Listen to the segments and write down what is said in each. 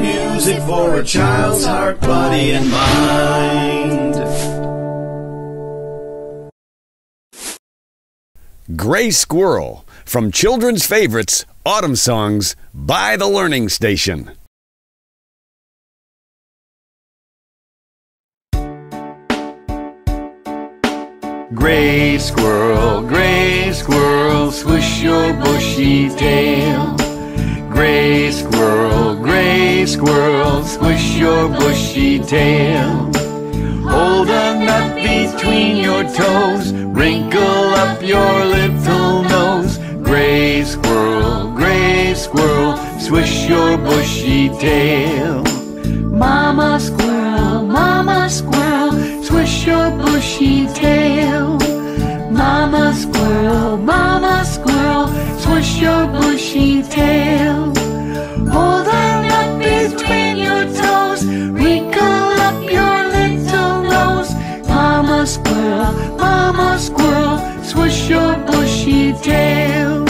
music for a child's heart, body, and mind. Gray Squirrel from Children's Favorites Autumn Songs by the Learning Station. Gray squirrel, gray squirrel, swish your bushy tail. Gray squirrel, squirrel, squish your bushy tail. Hold a nut between your toes, wrinkle up your little nose. Gray squirrel, gray squirrel, swish your bushy tail. Mama squirrel, mama squirrel, swish your bushy tail. Mama squirrel, mama squirrel, swish your bushy tail. Mama squirrel, mama squirrel, swish your bushy tail.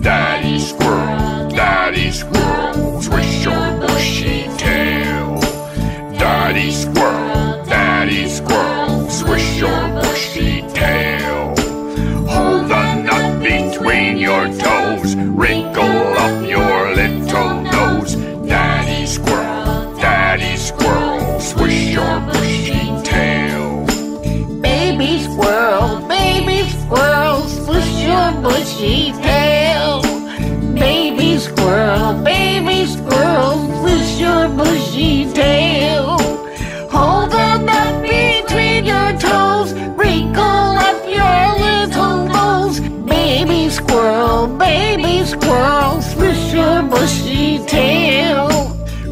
Daddy squirrel, daddy squirrel, swish your bushy tail. Daddy squirrel, daddy squirrel, swish your your bushy tail. Baby squirrel, baby squirrel, swish your bushy tail. Hold a nut between your toes, wrinkle up your little nose. Baby squirrel, baby squirrel, swish your bushy tail.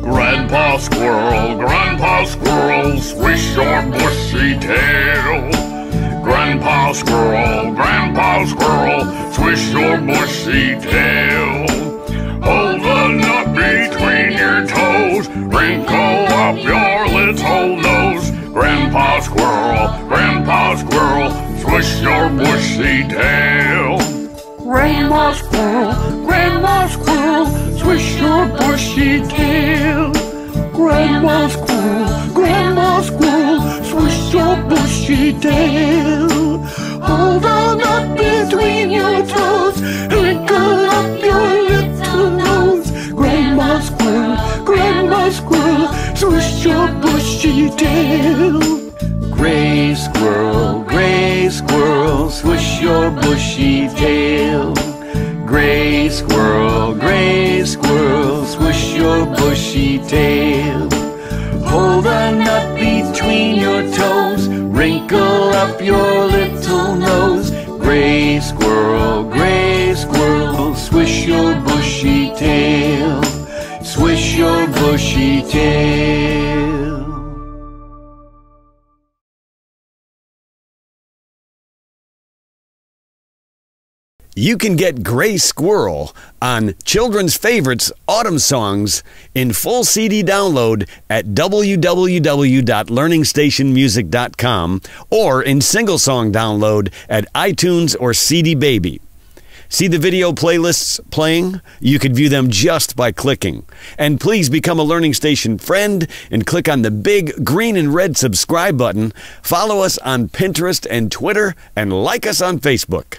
Grandpa squirrel, grandpa squirrel, swish your bushy tail. Grandpa squirrel, grandpa squirrel, swish your bushy tail. Hold the nut between your toes, wrinkle up your little nose. Grandpa squirrel, grandpa squirrel, swish your bushy tail. Grandma squirrel, grandma squirrel, swish your bushy tail. Grandma squirrel, tail. Gray squirrel, gray squirrel, swish your bushy tail. Gray squirrel, gray squirrel, swish your bushy tail. Hold a nut between your toes, wrinkle up your little nose. Gray squirrel, gray squirrel, swish your bushy tail. Swish your bushy tail. You can get Gray Squirrel on Children's Favorites Autumn Songs in full CD download at www.learningstationmusic.com or in single song download at iTunes or CD Baby. See the video playlists playing? You could view them just by clicking. And please become a Learning Station friend and click on the big green and red subscribe button. Follow us on Pinterest and Twitter and like us on Facebook.